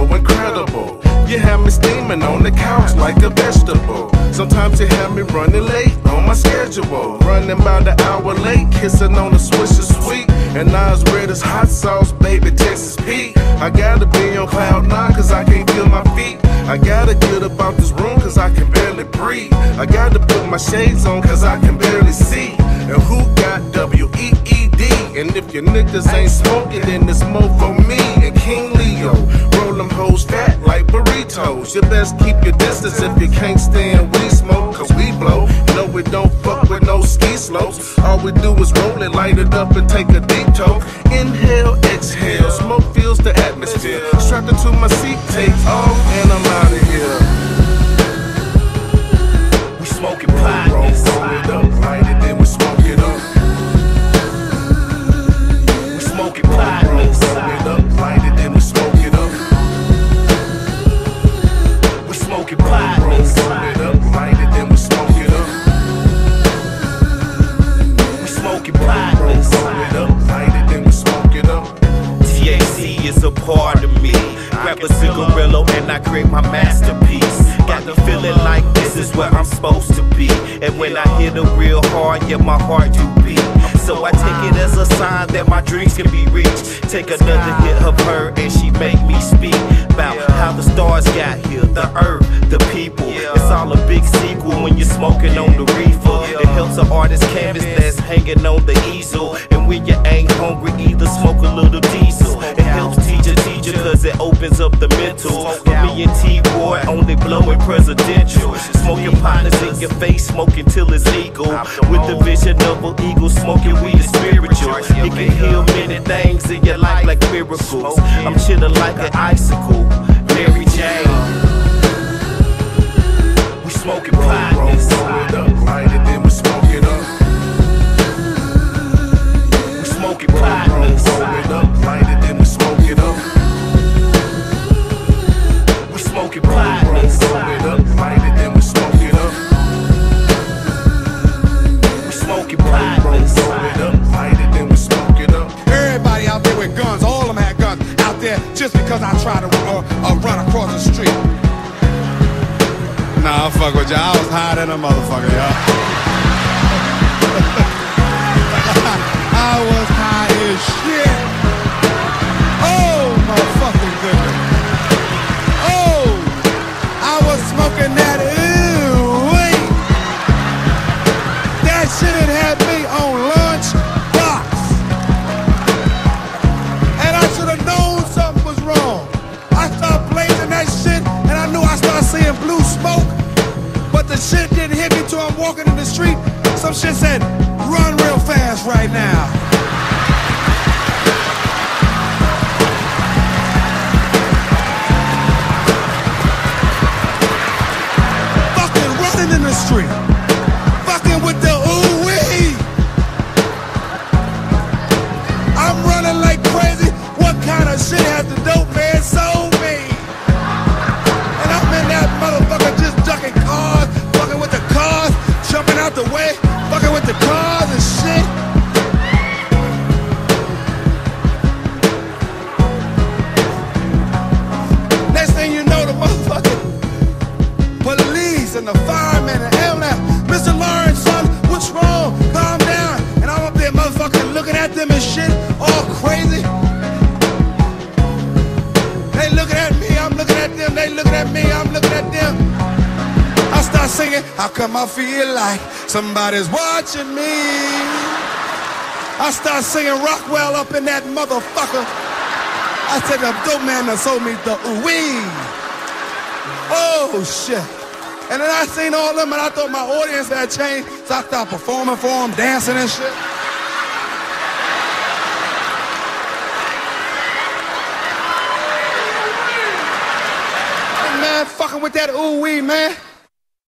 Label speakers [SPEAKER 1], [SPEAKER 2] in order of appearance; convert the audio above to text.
[SPEAKER 1] so incredible. You have me steaming on the couch like a vegetable. Sometimes you have me running late on my schedule. Running about an hour late, kissing on the swisher sweet. And eyes red as hot sauce, baby, Texas Pete. I gotta be on cloud nine, cause I can't feel my feet. I gotta get about this room, cause I can barely breathe. I gotta put my shades on, cause I can barely see. And who got W E E D? And if your niggas ain't smoking, then it's more for me and King Leo burritos. You best keep your distance if you can't stand we smoke, cause we blow. No, we don't fuck with no ski slopes. All we do is roll it, light it up, and take a detour. Inhale, exhale, smoke fills the atmosphere. Strapped into my seat, take off, it up.
[SPEAKER 2] THC is a part of me. Grab a cigarillo and I create my masterpiece. Got the feeling like this is where I'm supposed to be. And when I hit it real hard, yeah, my heart do beat. So I take it as a sign that my dreams can be reached. Take another hit of her and she make me speak about how the stars got here, the earth, the people. It's all a big sequel when you're smoking on the reefer. It helps an artist canvas that's hanging on the. And when you ain't hungry, either smoke a little diesel. It helps teacher teacher cause it opens up the mental. But me and T-Boy only blowing presidential. Smoking partners in your face, smoking till it's legal. With the vision of an eagle, smoking weed is spiritual. It can heal many things in your life like miracles. I'm chilling like an icicle. Mary Jane.
[SPEAKER 3] Just because I tried to uh, uh, run across the street. Nah, I fuck with y'all. I was high than a motherfucker, y'all. Some shit said, run real fast right now. Fucking running in the street. Fucking with the ooh wee. I'm running like crazy. What kind of shit has the dope man sold me? And I'm in that motherfucker just ducking cars, fucking with the cars, jumping out the way, the cars and shit. Next thing you know, the motherfucking police and the firemen and ambulance. Mr. Lawrence, son, what's wrong? Calm down. And I'm up there, motherfucking looking at them and shit, all crazy. They looking at me, I'm looking at them. They looking at me, I'm looking at them. I start singing, how come I feel like somebody's watching me? I start singing Rockwell up in that motherfucker. I said, the dope man that sold me the ooh Oh shit. And then I seen all them and I thought my audience had changed. So I started performing for them, dancing and shit. Man, fucking with that ooh wee, man.